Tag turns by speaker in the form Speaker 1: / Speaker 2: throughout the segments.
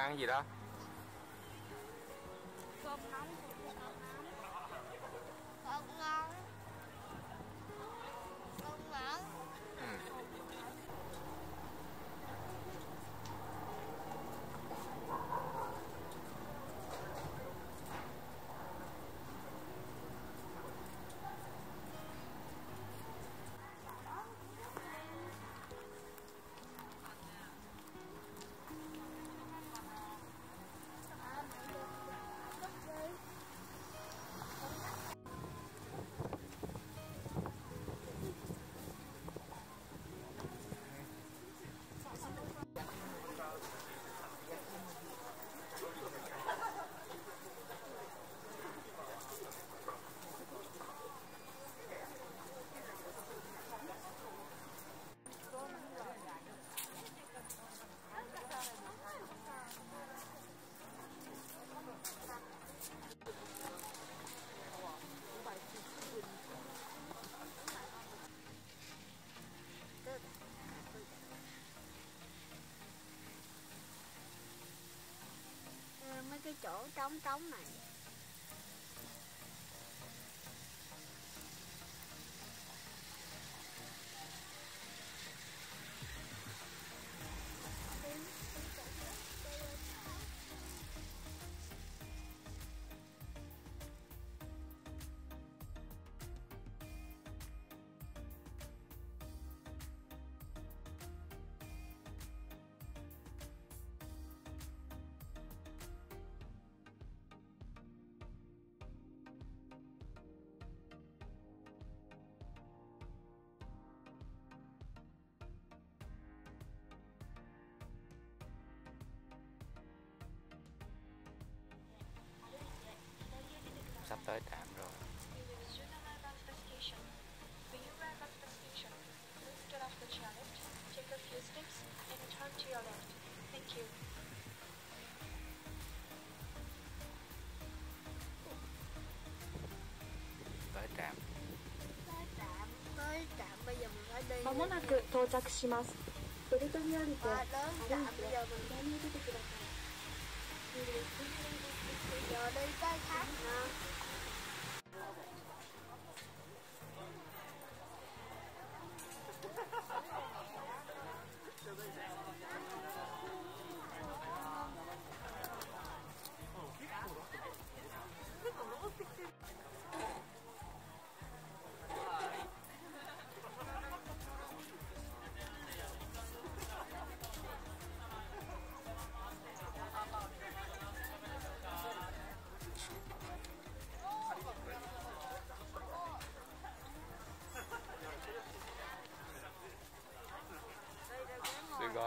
Speaker 1: ăn gì đó.
Speaker 2: Trống trống này.
Speaker 3: side and road. バイタバ
Speaker 2: イタンバイタンンバイタンまもなく
Speaker 4: 到着しますベルトにあるとバ
Speaker 2: イタンバイタンバイタンバイタ
Speaker 4: ンバイタ
Speaker 2: ンバイタンバ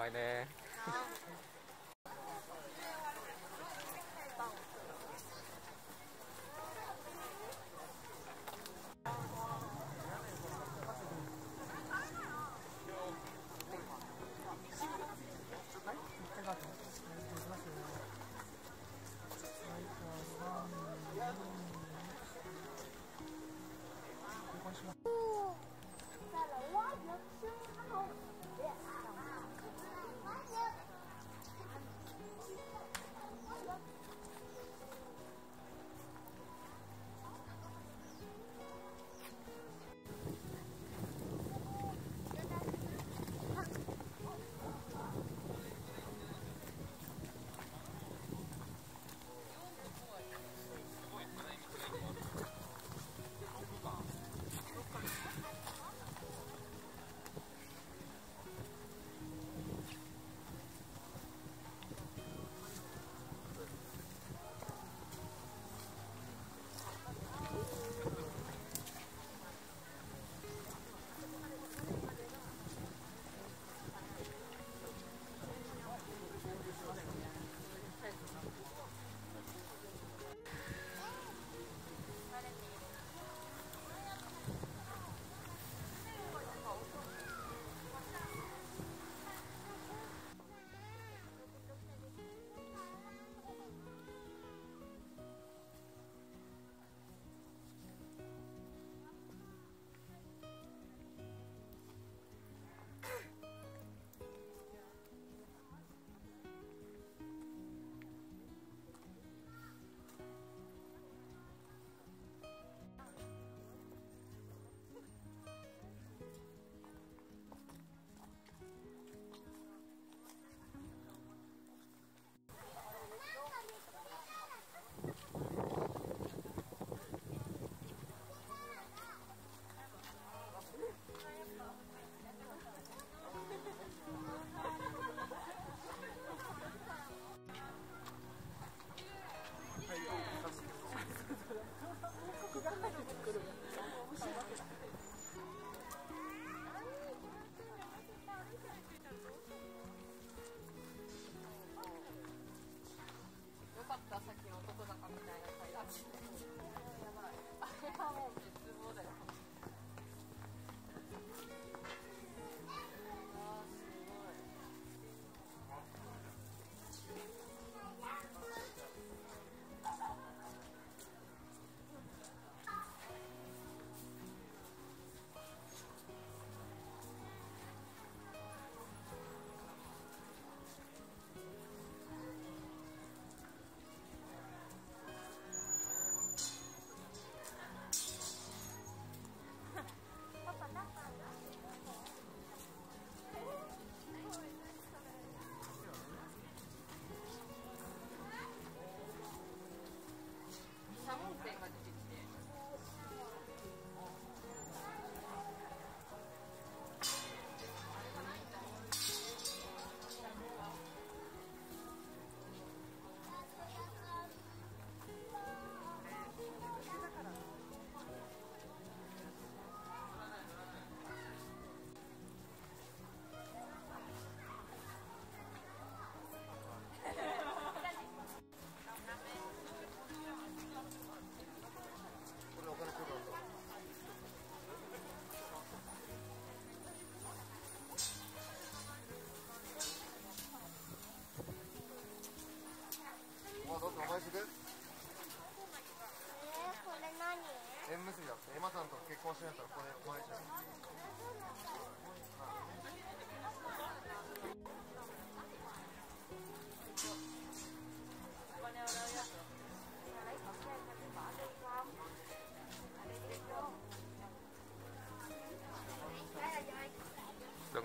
Speaker 1: 快点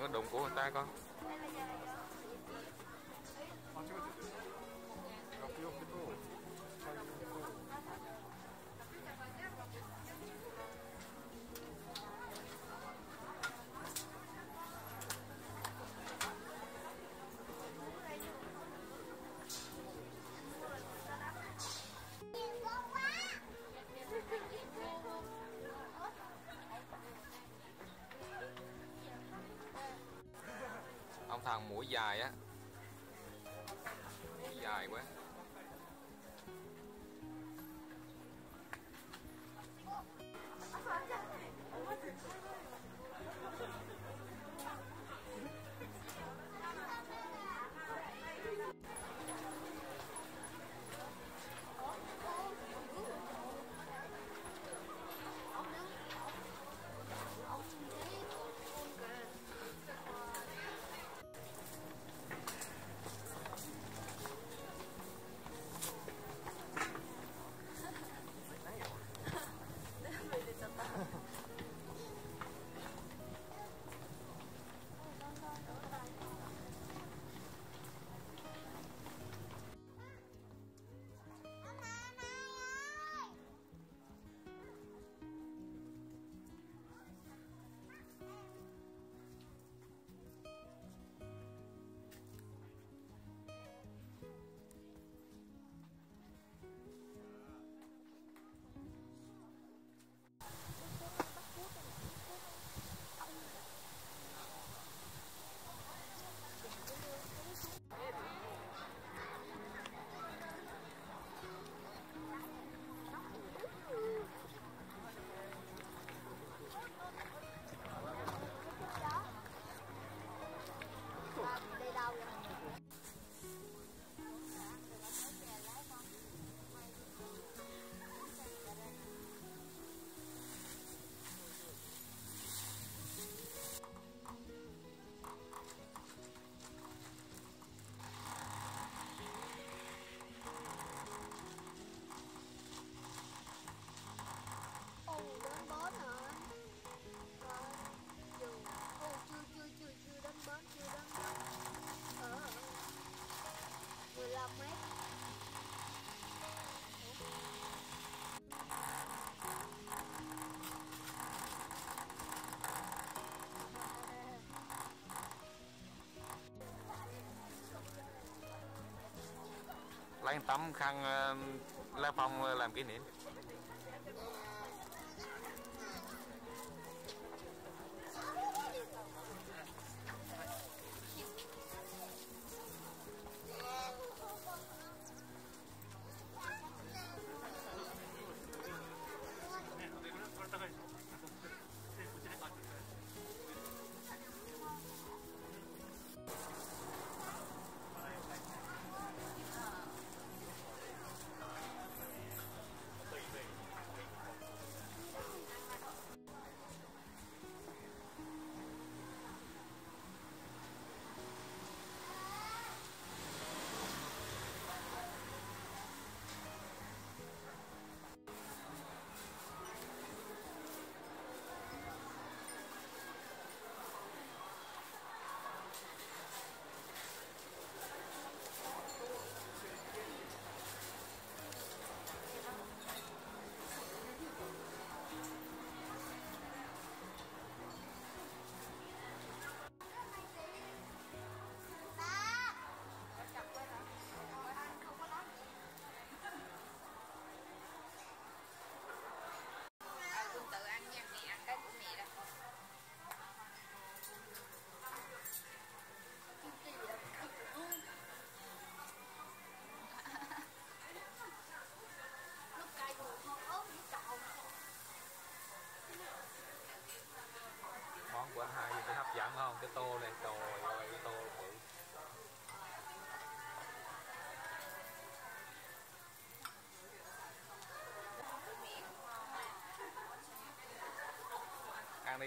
Speaker 1: có đồng của người ta con. mũi dài á. Mũi dài quá. lấy tấm khăn ờ, la phong ờ, làm kỷ niệm.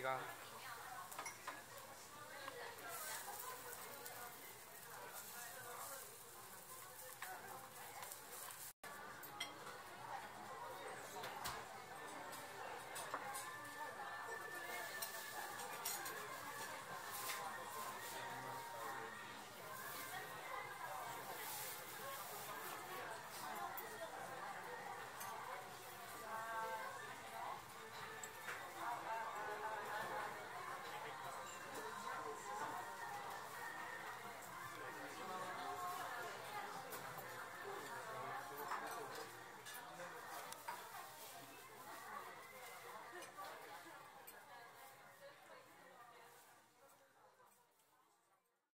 Speaker 1: 아이가